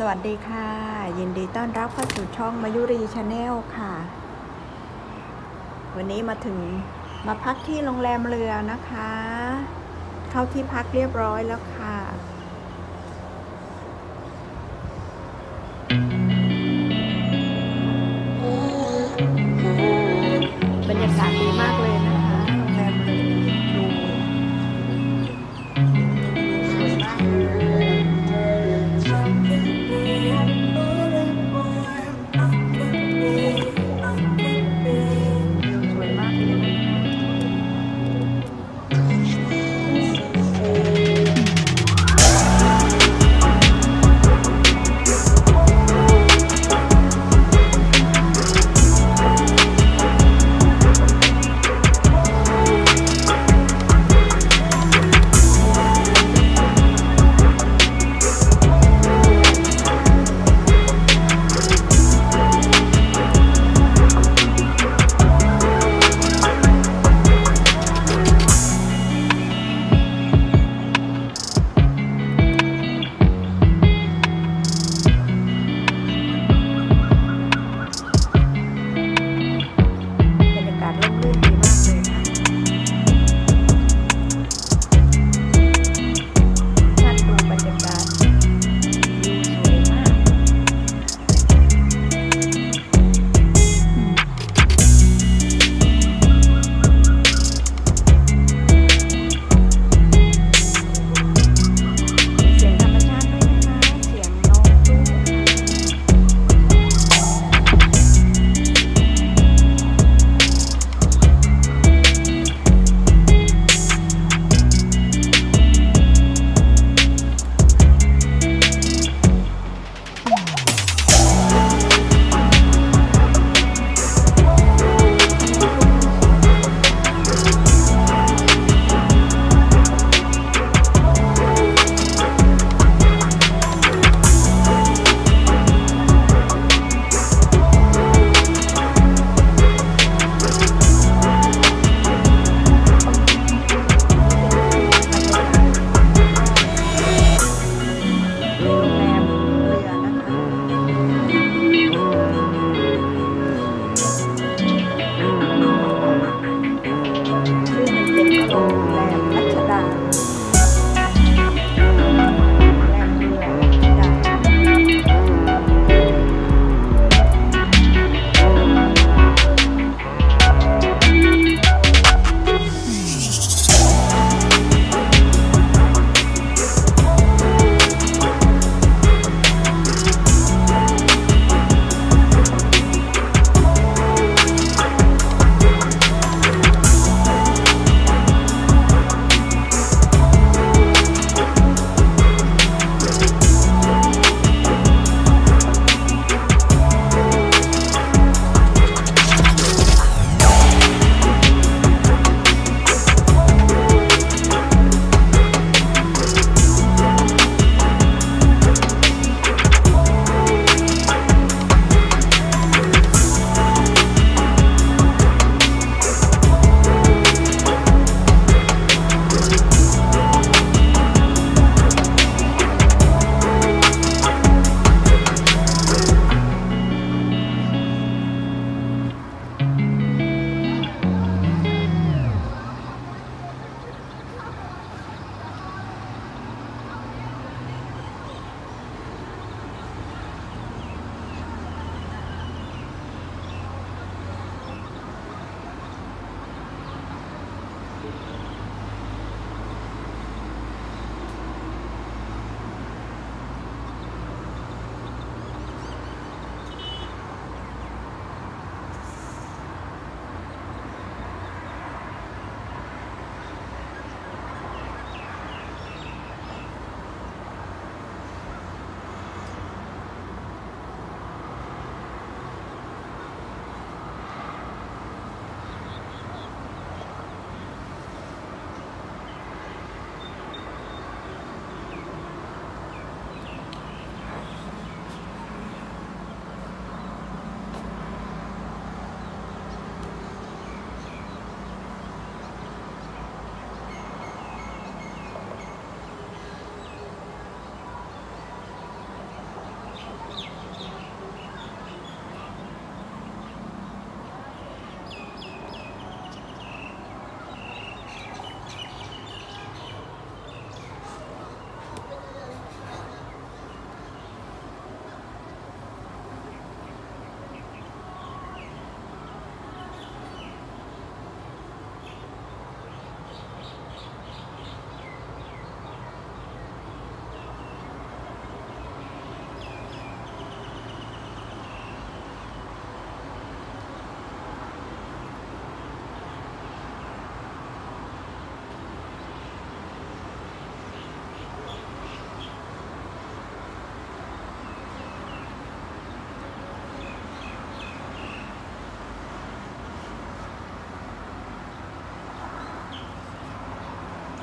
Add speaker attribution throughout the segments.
Speaker 1: สวัสดีค่ะ ยินดีต้อนรับเข้าสู่ช่องมายุรีชาแนลค่ะ วันนี้มาถึงมาพักที่โรงแรมเรือนะคะ เข้าที่พักเรียบร้อยแล้วค่ะ บรรยากาศดีมาก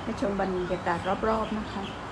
Speaker 1: ให้ชมบรรยากาศรอบๆนะคะ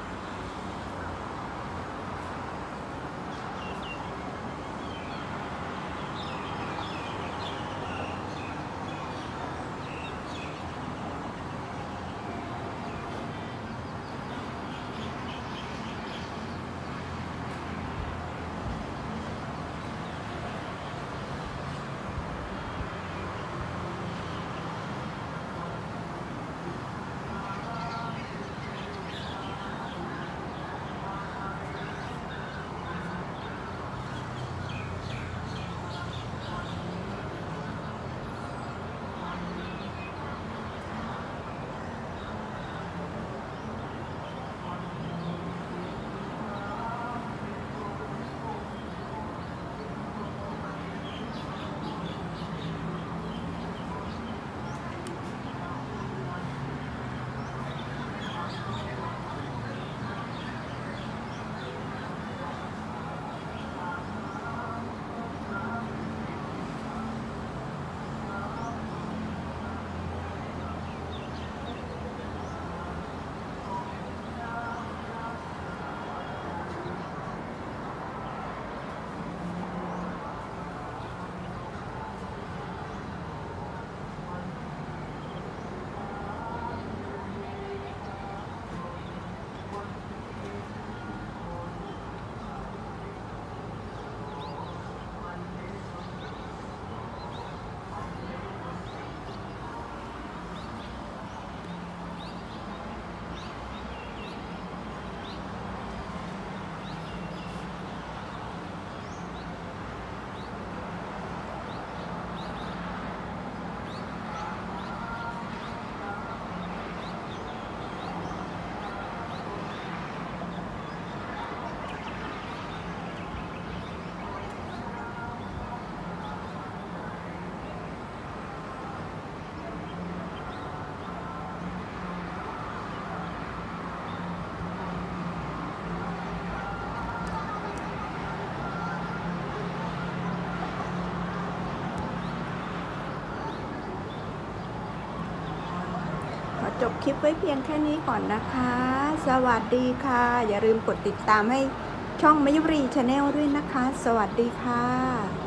Speaker 1: จบคลิปไว้เพียงแค่นี้ก่อนนะคะ สวัสดีค่ะ อย่าลืมกดติดตามให้ช่องมยุรีชาแนลด้วยนะคะ สวัสดีค่ะ